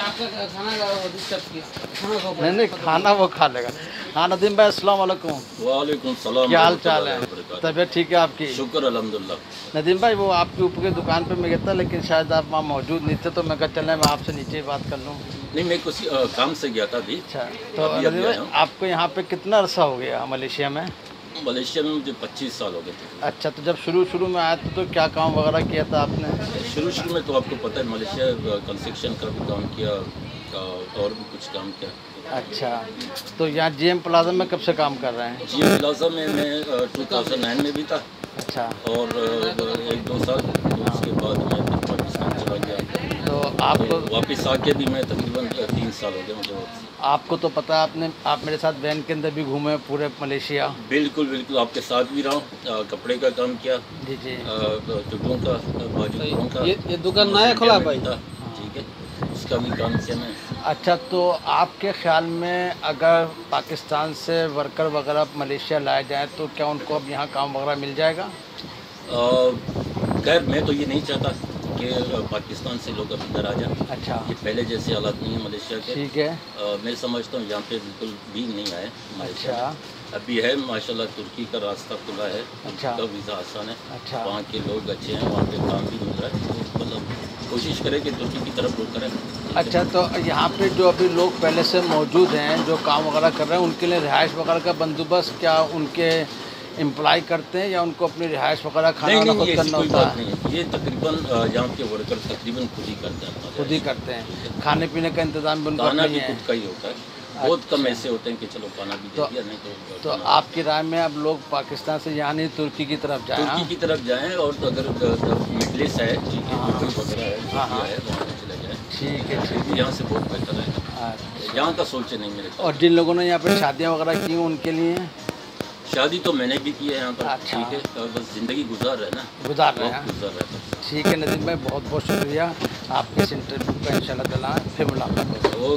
आपका खाना वो डिस्टर्ब किया। खाना नहीं नहीं खाना वो खा लेगा। हाँ नदीम भाई अस्सलाम वालेकुम वालेकुम सलाम क्या हाल चाल है? तबीयत ठीक है आपकी? शुक्र अल्हम्दुलिल्लाह नदीम भाई वो आपके ऊपर की दुकान पे मैं गया था लेकिन शायद आप वहाँ मौजूद नहीं थे तो मैं कहा चलें मैं आपसे नीचे ही बात कर लूँ। नहीं मैं कुछ काम से गया था अभी। अच्छा तो अभी- अभी नदीम भाई आपको यहाँ पे कितना अरसा हो गया मलेशिया में? मलेशिया में मुझे 25 साल हो गए थे। अच्छा तो जब शुरू शुरू में आया था तो क्या काम वगैरह किया था आपने? शुरू शुरू में तो आपको पता है मलेशिया कंस्ट्रक्शन का भी काम किया और भी कुछ काम किया। अच्छा तो यहाँ जीएम प्लाजा में कब से काम कर रहे हैं? जी प्लाजा में मैं टू थाउज़ेंड नाइन में भी था। अच्छा। और एक दो साल तो उसके बाद मैं पाकिस्तान चला गया। तो आप तो वापस आके भी मैं तकरीबन तीन साल हो गए मुझे वापस। आपको तो पता है आपने आप मेरे साथ वैन के अंदर भी घूमे पूरे मलेशिया। बिल्कुल बिल्कुल आपके साथ भी रहा हूँ। कपड़े का काम किया। जी जी। जुटों का बाजू का। ये ये दुकान नया खुला भाई? ठीक है उसका भी काम किया मैं। अच्छा तो आपके ख्याल में अगर पाकिस्तान से वर्कर वगैरह मलेशिया लाए जाए तो क्या उनको अब यहाँ काम वगैरह मिल जाएगा? खैर मैं तो ये नहीं चाहता। कि पाकिस्तान से लोग अब इधर आ जाएँ अच्छा। ये पहले जैसे हालात नहीं है मलेशिया के। ठीक है। अ, मैं समझता हूँ यहाँ पे बिल्कुल भी नहीं आए मलेशिया। अच्छा। अभी है माशाल्लाह तुर्की का रास्ता खुला है। अच्छा। का वीज़ा आसान है। अच्छा। वहाँ के लोग अच्छे हैं वहाँ पे काम भी मिल रहा है। तो मतलब कोशिश करें कि तुर्की की तरफ़ रुक करें। अच्छा तो यहाँ पे जो अभी लोग पहले से मौजूद हैं जो काम वगैरह कर रहे हैं उनके लिए रिहाइश वगैरह का बंदोबस्त क्या उनके एम्प्लॉय करते हैं या उनको अपनी रिहाइश वगैरह खाना नहीं नहीं खुद करना होता है? ये तकरीबन यहाँ के वर्कर तकरीबन खुद ही करते हैं खुद ही करते हैं। खाने पीने का इंतज़ाम भी उनको खाना भी खुद का ही होता है। बहुत कम ऐसे होते हैं कि चलो खाना भी दे तो- दिया नहीं तो तो आपकी राय में अब लोग पाकिस्तान से यहाँ नहीं तुर्की की तरफ़ जाए तुर्की की तरफ़ जाएँ और तो अगर मिडल ईस्ट है ठीक है हाँ। वगैरह है हाँ, हाँ। है ठीक है ठीक है। यहाँ से बहुत बेहतर है। अच्छा। यहाँ का सोचे नहीं मेरे और जिन लोगों ने यहाँ पे शादियाँ वगैरह की हैं उनके लिए? शादी तो मैंने भी की है यहाँ पर। अच्छा। ठीक है और बस ज़िंदगी गुजार रहे ना। गुजार रहे हैं। गुजार रहे ठीक है नदीम भाई बहुत बहुत शुक्रिया। आपके इस इंटरव्यू का इन शाला फिर मुलाकात होगी।